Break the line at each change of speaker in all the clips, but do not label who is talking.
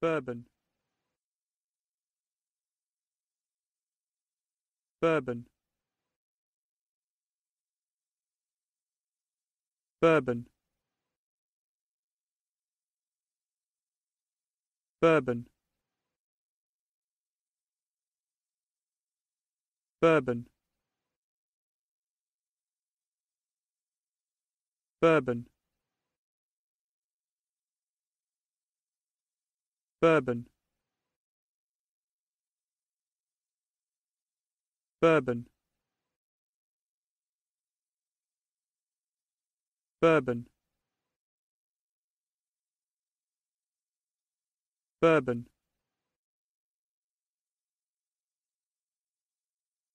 bourbon. Bourbon. Bourbon. Bourbon. Bourbon. Bourbon bourbon. Bourbon. Bourbon. Bourbon.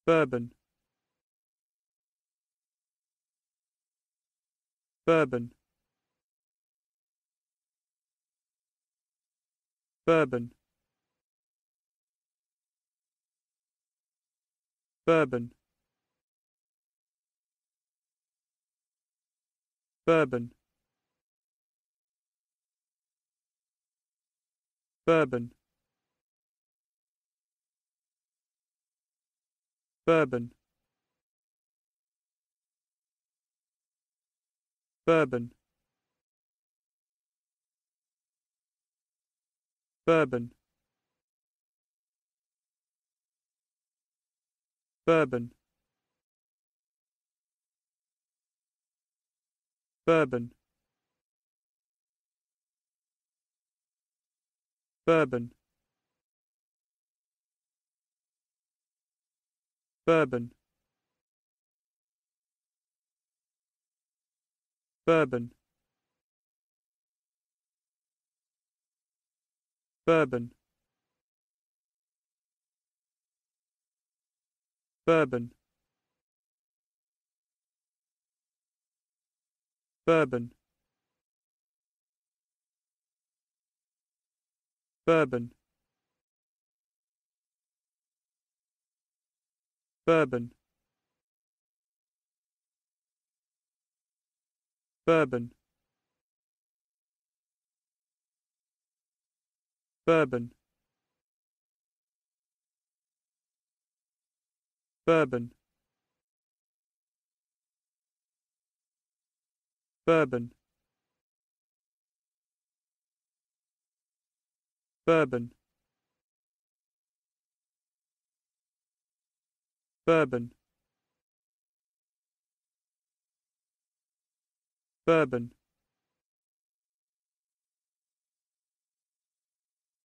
Bourbon. Bourbon bourbon. Bourbon. Bourbon. Bourbon. Bourbon. Bourbon bourbon. Bourbon. Bourbon. Bourbon. Bourbon. Bourbon bourbon. Bourbon. Bourbon. Bourbon. Bourbon. Bourbon bourbon. Bourbon. Bourbon. Bourbon. Bourbon. Bourbon